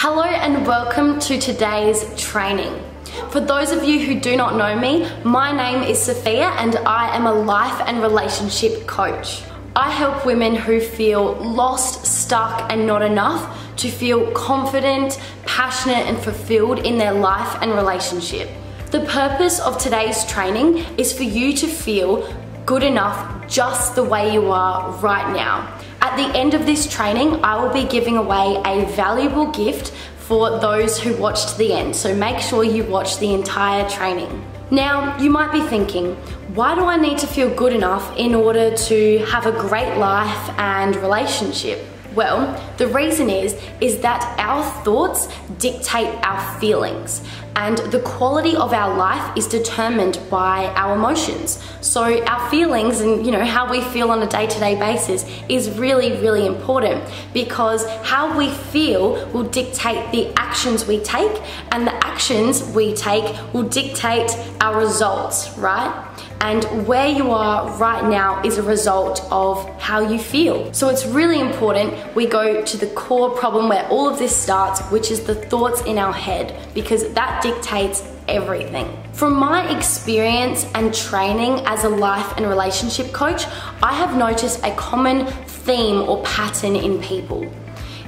Hello and welcome to today's training. For those of you who do not know me, my name is Sofia and I am a life and relationship coach. I help women who feel lost, stuck, and not enough to feel confident, passionate, and fulfilled in their life and relationship. The purpose of today's training is for you to feel good enough just the way you are right now. At the end of this training, I will be giving away a valuable gift for those who watched the end, so make sure you watch the entire training. Now, you might be thinking, why do I need to feel good enough in order to have a great life and relationship? Well, the reason is is that our thoughts dictate our feelings and the quality of our life is determined by our emotions. So our feelings and you know how we feel on a day-to-day basis is really really important because how we feel will dictate the actions we take and the actions we take will dictate our results, right? And where you are right now is a result of how you feel. So it's really important we go to the core problem where all of this starts, which is the thoughts in our head, because that dictates everything. From my experience and training as a life and relationship coach, I have noticed a common theme or pattern in people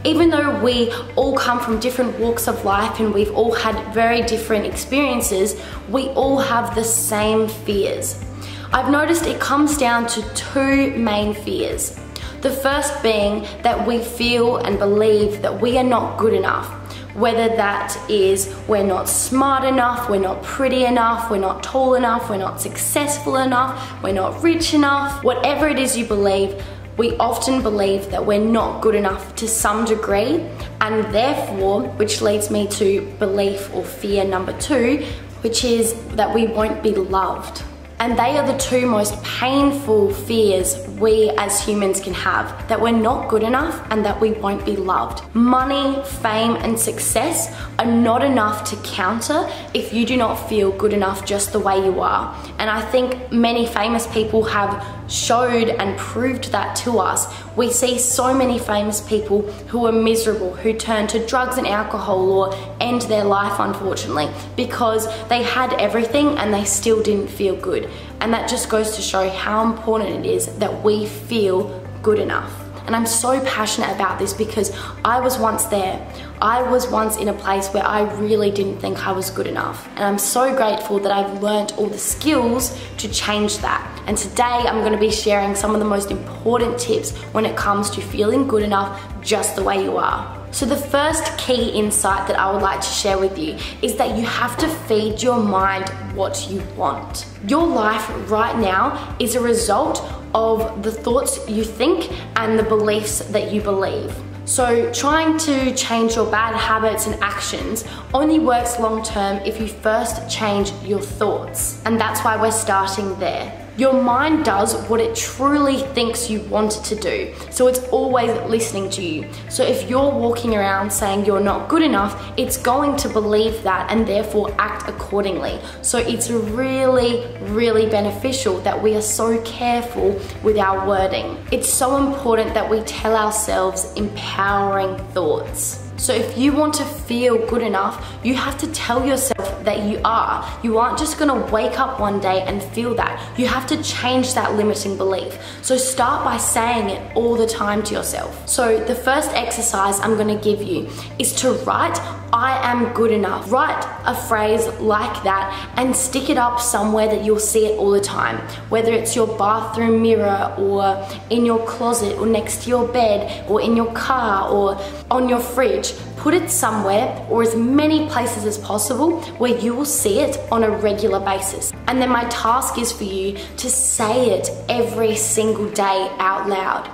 even though we all come from different walks of life and we've all had very different experiences, we all have the same fears. I've noticed it comes down to two main fears. The first being that we feel and believe that we are not good enough. Whether that is we're not smart enough, we're not pretty enough, we're not tall enough, we're not successful enough, we're not rich enough, whatever it is you believe, we often believe that we're not good enough to some degree, and therefore, which leads me to belief or fear number two, which is that we won't be loved. And they are the two most painful fears we as humans can have that we're not good enough and that we won't be loved. Money, fame, and success are not enough to counter if you do not feel good enough just the way you are. And I think many famous people have showed and proved that to us. We see so many famous people who are miserable, who turn to drugs and alcohol or end their life, unfortunately, because they had everything and they still didn't feel good. And that just goes to show how important it is that we feel good enough. And I'm so passionate about this because I was once there. I was once in a place where I really didn't think I was good enough. And I'm so grateful that I've learned all the skills to change that. And today I'm gonna be sharing some of the most important tips when it comes to feeling good enough just the way you are. So the first key insight that I would like to share with you is that you have to feed your mind what you want. Your life right now is a result of the thoughts you think and the beliefs that you believe. So trying to change your bad habits and actions only works long term if you first change your thoughts. And that's why we're starting there. Your mind does what it truly thinks you want it to do. So it's always listening to you. So if you're walking around saying you're not good enough, it's going to believe that and therefore act accordingly. So it's really, really beneficial that we are so careful with our wording. It's so important that we tell ourselves empowering thoughts. So if you want to feel good enough, you have to tell yourself that you are. You aren't just gonna wake up one day and feel that. You have to change that limiting belief. So start by saying it all the time to yourself. So the first exercise I'm gonna give you is to write I am good enough. Write a phrase like that and stick it up somewhere that you'll see it all the time. Whether it's your bathroom mirror or in your closet or next to your bed or in your car or on your fridge. Put it somewhere or as many places as possible where you will see it on a regular basis. And then my task is for you to say it every single day out loud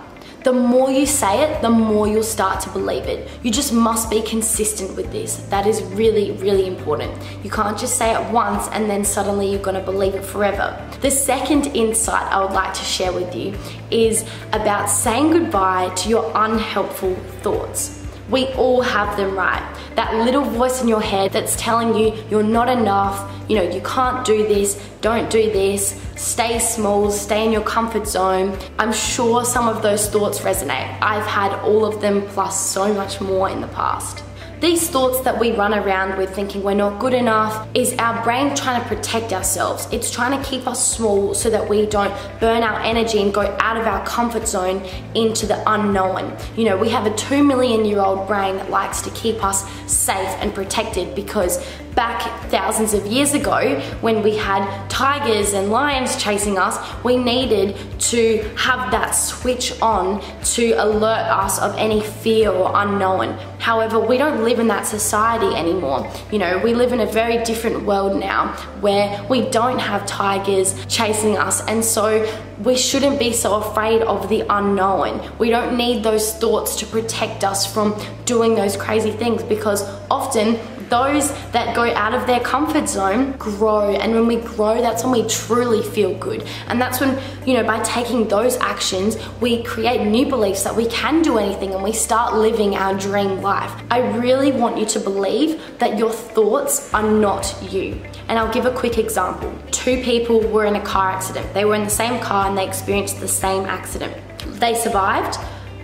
the more you say it, the more you'll start to believe it. You just must be consistent with this. That is really, really important. You can't just say it once and then suddenly you're gonna believe it forever. The second insight I would like to share with you is about saying goodbye to your unhelpful thoughts. We all have them right. That little voice in your head that's telling you you're not enough, you know, you can't do this, don't do this, stay small, stay in your comfort zone. I'm sure some of those thoughts resonate. I've had all of them plus so much more in the past. These thoughts that we run around with thinking we're not good enough is our brain trying to protect ourselves. It's trying to keep us small so that we don't burn our energy and go out of our comfort zone into the unknown. You know, we have a two million year old brain that likes to keep us safe and protected because back thousands of years ago when we had tigers and lions chasing us, we needed to have that switch on to alert us of any fear or unknown. However, we don't live in that society anymore. You know, we live in a very different world now where we don't have tigers chasing us, and so we shouldn't be so afraid of the unknown. We don't need those thoughts to protect us from doing those crazy things because often those that go out of their comfort zone grow. And when we grow that's when we truly feel good. And that's when you know by taking those actions we create new beliefs that we can do anything and we start living our dream life. I really want you to believe that your thoughts are not you. And i'll give a quick example. Two people were in a car accident. They were in the same car and they experienced the same accident. They survived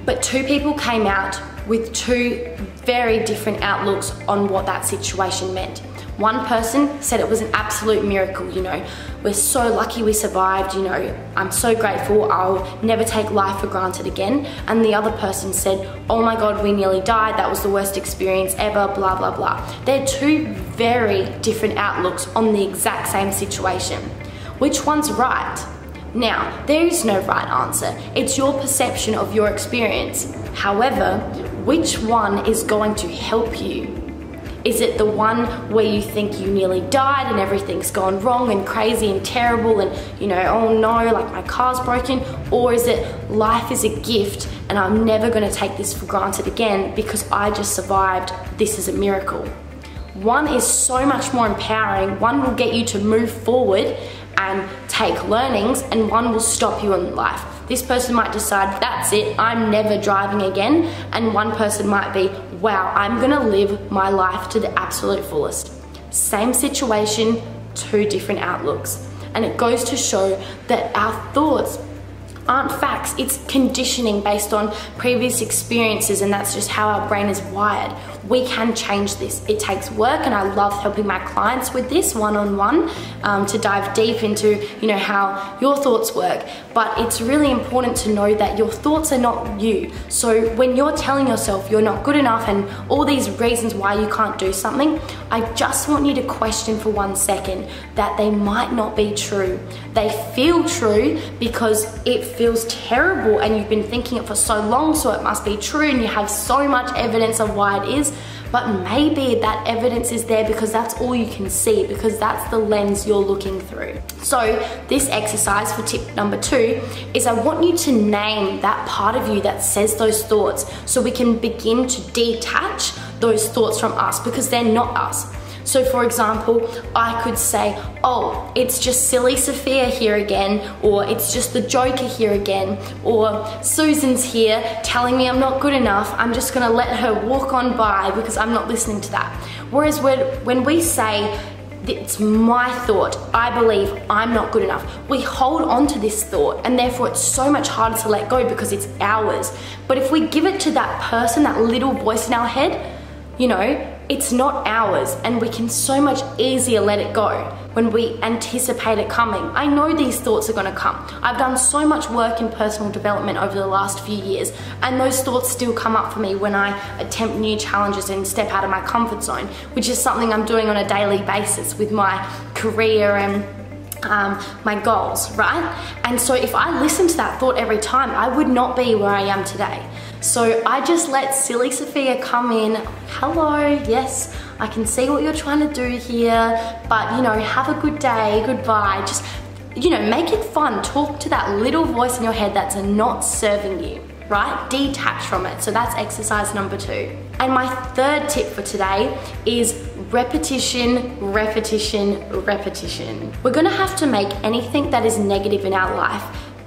but two people came out with two very different outlooks on what that situation meant. One person said it was an absolute miracle, you know, we're so lucky we survived, you know, I'm so grateful, I'll never take life for granted again. And the other person said, oh my God, we nearly died, that was the worst experience ever, blah, blah, blah. They're two very different outlooks on the exact same situation. Which one's right? Now, there is no right answer. It's your perception of your experience. However, which one is going to help you? Is it the one where you think you nearly died and everything's gone wrong and crazy and terrible and you know, oh no, like my car's broken? Or is it life is a gift and I'm never gonna take this for granted again because I just survived, this is a miracle? One is so much more empowering, one will get you to move forward and take learnings, and one will stop you in life. This person might decide, that's it, I'm never driving again. And one person might be, wow, I'm gonna live my life to the absolute fullest. Same situation, two different outlooks. And it goes to show that our thoughts aren't facts, it's conditioning based on previous experiences, and that's just how our brain is wired we can change this. It takes work and I love helping my clients with this one-on-one um, to dive deep into, you know, how your thoughts work. But it's really important to know that your thoughts are not you. So when you're telling yourself you're not good enough and all these reasons why you can't do something, I just want you to question for one second that they might not be true. They feel true because it feels terrible and you've been thinking it for so long, so it must be true and you have so much evidence of why it is but maybe that evidence is there because that's all you can see, because that's the lens you're looking through. So, this exercise for tip number two is I want you to name that part of you that says those thoughts so we can begin to detach those thoughts from us because they're not us. So, for example, I could say, Oh, it's just silly Sofia here again, or it's just the Joker here again, or Susan's here telling me I'm not good enough. I'm just gonna let her walk on by because I'm not listening to that. Whereas when, we say, it's my thought. I believe I'm not good enough. We hold on to this thought, and therefore it's so much harder to let go because it's ours. But if we give it to that person, that little voice in our head, you know, it's not ours and we can so much easier let it go when we anticipate it coming. I know these thoughts are gonna come. I've done so much work in personal development over the last few years and those thoughts still come up for me when I attempt new challenges and step out of my comfort zone, which is something I'm doing on a daily basis with my career and um, my goals, right? And so if I listen to that thought every time, I would not be where I am today. So I just let silly Sofia come in. Hello, yes, I can see what you're trying to do here, but you know, have a good day, goodbye. Just, you know, make it fun. Talk to that little voice in your head that's not serving you, right? Detach from it. So that's exercise number two. And my third tip for today is repetition, repetition, repetition. We're gonna have to make anything that is negative in our life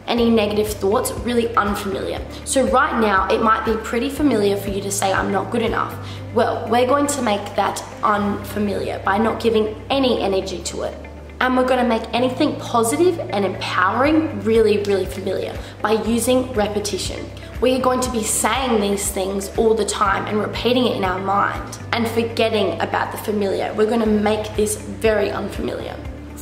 any negative thoughts really unfamiliar. So right now, it might be pretty familiar for you to say, I'm not good enough. Well, we're going to make that unfamiliar by not giving any energy to it. And we're gonna make anything positive and empowering really, really familiar by using repetition. we are going to be saying these things all the time and repeating it in our mind and forgetting about the familiar. We're going to make this very unfamiliar.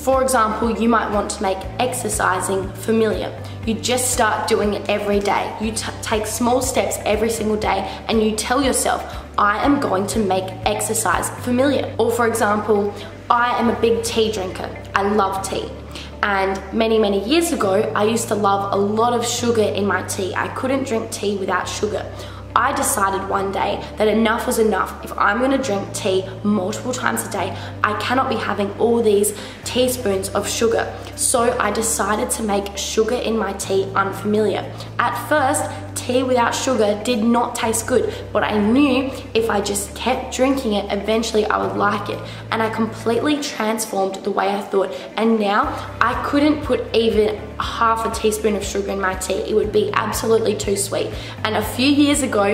For example, you might want to make exercising familiar. You just start doing it every day. You take small steps every single day and you tell yourself, I am going to make exercise familiar. Or for example, I am a big tea drinker. I love tea. And many, many years ago, I used to love a lot of sugar in my tea. I couldn't drink tea without sugar. I decided one day that enough was enough. If I'm gonna drink tea multiple times a day, I cannot be having all these teaspoons of sugar. So I decided to make sugar in my tea unfamiliar. At first, tea without sugar did not taste good, but I knew if I just kept drinking it, eventually I would like it. And I completely transformed the way I thought. And now I couldn't put even half a teaspoon of sugar in my tea. It would be absolutely too sweet. And a few years ago,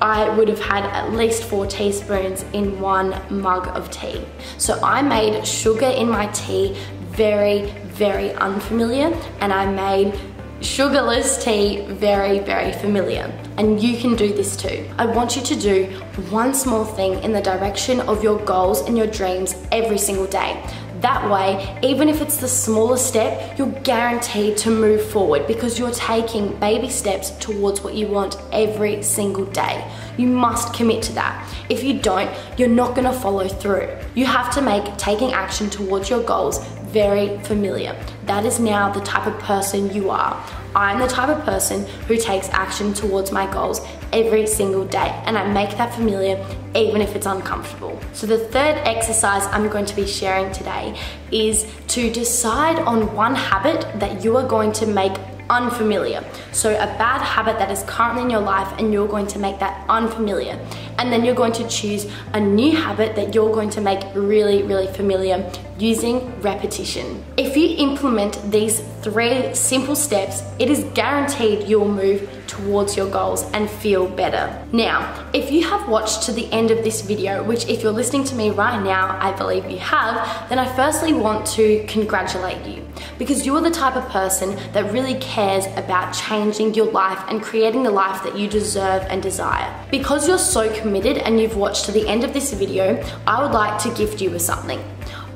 I would have had at least four teaspoons in one mug of tea. So I made sugar in my tea very, very unfamiliar and I made sugarless tea very, very familiar. And you can do this too. I want you to do one small thing in the direction of your goals and your dreams every single day. That way, even if it's the smallest step, you're guaranteed to move forward because you're taking baby steps towards what you want every single day. You must commit to that. If you don't, you're not gonna follow through. You have to make taking action towards your goals very familiar. That is now the type of person you are. I'm the type of person who takes action towards my goals every single day and I make that familiar even if it's uncomfortable. So the third exercise I'm going to be sharing today is to decide on one habit that you are going to make unfamiliar. So a bad habit that is currently in your life and you're going to make that unfamiliar. And then you're going to choose a new habit that you're going to make really, really familiar using repetition. If you implement these three simple steps, it is guaranteed you'll move towards your goals and feel better. Now, if you have watched to the end of this video, which if you're listening to me right now, I believe you have, then I firstly want to congratulate you because you're the type of person that really cares about changing your life and creating the life that you deserve and desire. Because you're so committed and you've watched to the end of this video, I would like to gift you with something.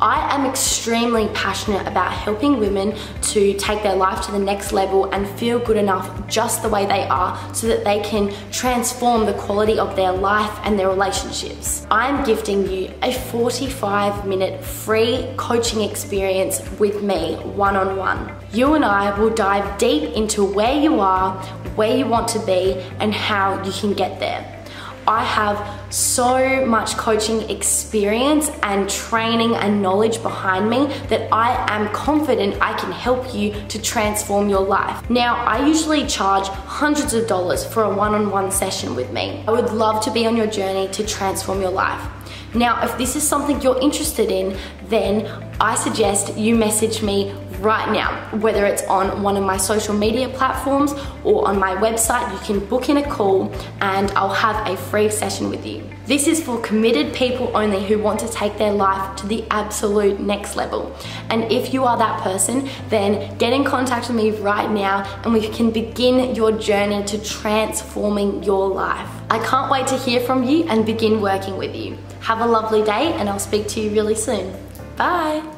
I am extremely passionate about helping women to take their life to the next level and feel good enough just the way they are so that they can transform the quality of their life and their relationships. I'm gifting you a 45 minute free coaching experience with me one on one. You and I will dive deep into where you are, where you want to be, and how you can get there. I have so much coaching experience and training and knowledge behind me that I am confident I can help you to transform your life. Now, I usually charge hundreds of dollars for a one on one session with me. I would love to be on your journey to transform your life. Now, if this is something you're interested in, then I suggest you message me right now, whether it's on one of my social media platforms or on my website, you can book in a call and I'll have a free session with you. This is for committed people only who want to take their life to the absolute next level. And if you are that person, then get in contact with me right now and we can begin your journey to transforming your life. I can't wait to hear from you and begin working with you. Have a lovely day and I'll speak to you really soon. Bye.